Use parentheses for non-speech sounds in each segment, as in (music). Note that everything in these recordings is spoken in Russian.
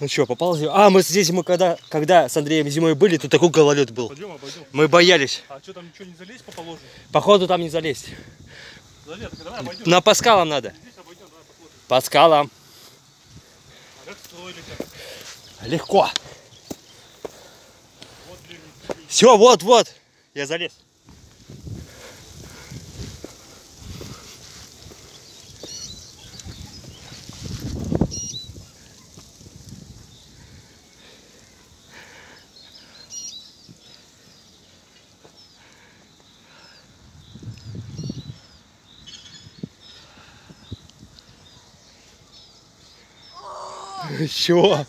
Ну что, попал зимой? А, мы здесь, мы когда, когда с Андреем зимой были, тут такой гололед был. Пойдем, обойдем. Мы боялись. А что там ничего не залезть по положению? Походу там не залезть. Залез, давай обойдем. На по скалам надо. Здесь обойдем, давай посмотрим. По скалам. А как летят? Легко. Вот. Все, вот, вот. Я залез. (laughs) Чего?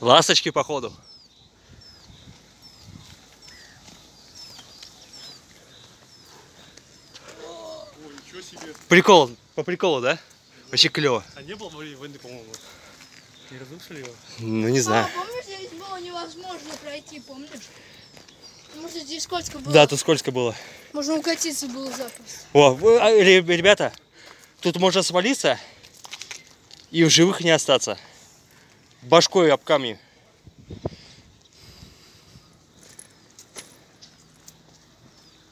Ласточки, походу. О, ничего себе. Прикол, по приколу, да? Вообще клево. А не было во время войны, по-моему? Не разрушили его? Ну, не А, знаю. помнишь, здесь было невозможно пройти, помнишь? Потому что здесь скользко было. Да, тут скользко было. Можно укатиться было запросто. О, вы, а, ре- ребята, тут можно свалиться и в живых не остаться. Башкой об камни.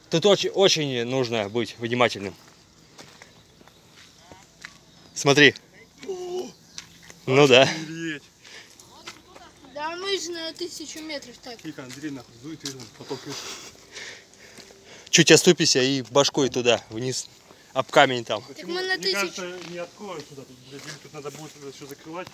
Тут очень, очень нужно быть внимательным. Смотри. Ну да. Да мы же на тысячу метров так. Тихо, Андрей нахуй поток идет. Чуть оступися и башкой туда, вниз. Об камень там. Так мы на Мне тысячу. кажется, не откроют сюда. Тут, блядь, тут надо будет все закрывать.